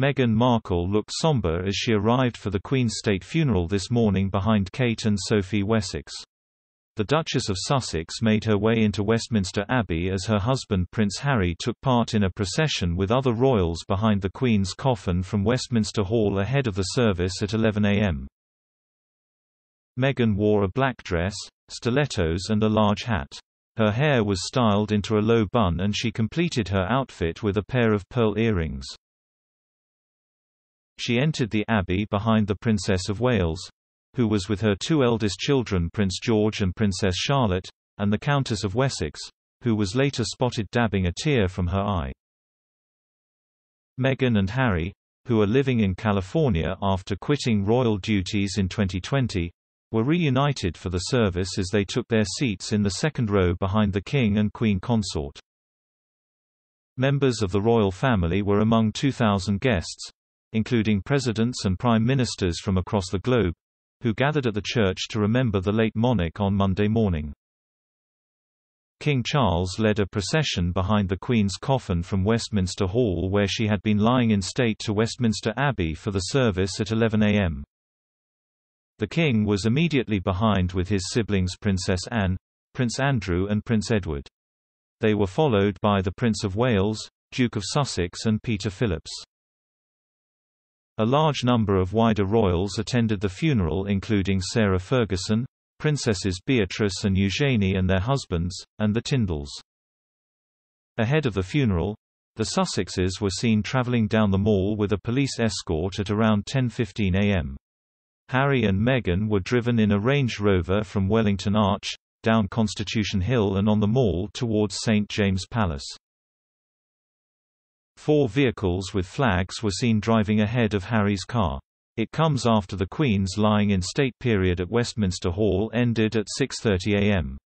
Meghan Markle looked somber as she arrived for the Queen's state funeral this morning behind Kate and Sophie Wessex. The Duchess of Sussex made her way into Westminster Abbey as her husband Prince Harry took part in a procession with other royals behind the Queen's coffin from Westminster Hall ahead of the service at 11 a.m. Meghan wore a black dress, stilettos and a large hat. Her hair was styled into a low bun and she completed her outfit with a pair of pearl earrings. She entered the abbey behind the Princess of Wales, who was with her two eldest children Prince George and Princess Charlotte, and the Countess of Wessex, who was later spotted dabbing a tear from her eye. Meghan and Harry, who are living in California after quitting royal duties in 2020, were reunited for the service as they took their seats in the second row behind the King and Queen consort. Members of the royal family were among 2,000 guests, including presidents and prime ministers from across the globe, who gathered at the church to remember the late monarch on Monday morning. King Charles led a procession behind the Queen's coffin from Westminster Hall where she had been lying in state to Westminster Abbey for the service at 11 a.m. The King was immediately behind with his siblings Princess Anne, Prince Andrew and Prince Edward. They were followed by the Prince of Wales, Duke of Sussex and Peter Phillips. A large number of wider royals attended the funeral including Sarah Ferguson, Princesses Beatrice and Eugenie and their husbands, and the Tindalls. Ahead of the funeral, the Sussexes were seen traveling down the mall with a police escort at around 10.15 am. Harry and Meghan were driven in a Range Rover from Wellington Arch, down Constitution Hill and on the mall towards St. James Palace. Four vehicles with flags were seen driving ahead of Harry's car. It comes after the Queen's lying in state period at Westminster Hall ended at 6.30 am.